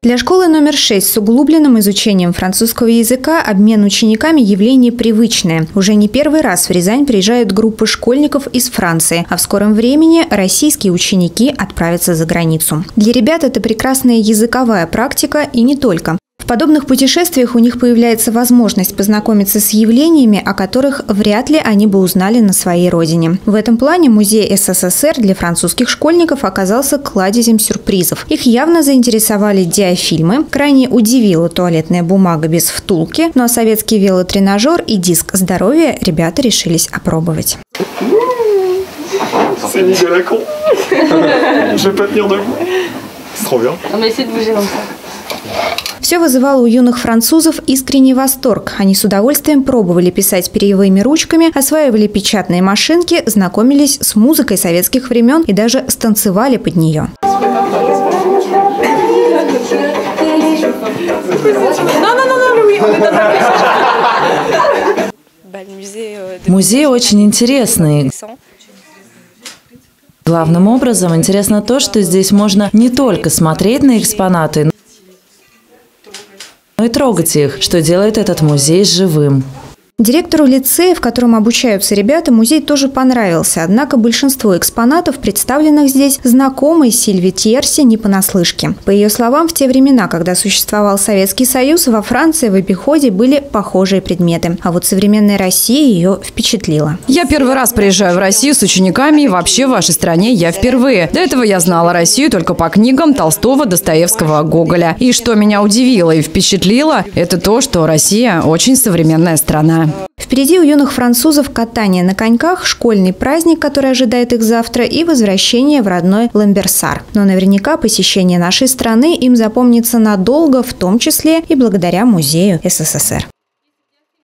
Для школы номер 6 с углубленным изучением французского языка обмен учениками явление привычное. Уже не первый раз в Рязань приезжают группы школьников из Франции, а в скором времени российские ученики отправятся за границу. Для ребят это прекрасная языковая практика и не только подобных путешествиях у них появляется возможность познакомиться с явлениями, о которых вряд ли они бы узнали на своей родине. В этом плане музей СССР для французских школьников оказался кладезем сюрпризов. Их явно заинтересовали диафильмы, крайне удивила туалетная бумага без втулки, ну а советский велотренажер и диск здоровья ребята решились опробовать. C'est ni de la con. Je vais pas tenir debout. C'est trop bien. On va essayer de bouger comme ça. Все вызывало у юных французов искренний восторг. Они с удовольствием пробовали писать перьевыми ручками, осваивали печатные машинки, знакомились с музыкой советских времен и даже станцевали под нее. Музей очень интересный. Главным образом интересно то, что здесь можно не только смотреть на экспонаты, и трогать их, что делает этот музей живым. Директору лицея, в котором обучаются ребята, музей тоже понравился, однако большинство экспонатов, представленных здесь, знакомы Сильви Тьерси не понаслышке. По ее словам, в те времена, когда существовал Советский Союз, во Франции в обиходе были похожие предметы. А вот современная Россия ее впечатлила. Я первый раз приезжаю в Россию с учениками, и вообще в вашей стране я впервые. До этого я знала Россию только по книгам Толстого, Достоевского, Гоголя. И что меня удивило и впечатлило, это то, что Россия очень современная страна. Впереди у юных французов катание на коньках, школьный праздник, который ожидает их завтра, и возвращение в родной Ламберсар. Но наверняка посещение нашей страны им запомнится надолго, в том числе и благодаря музею СССР.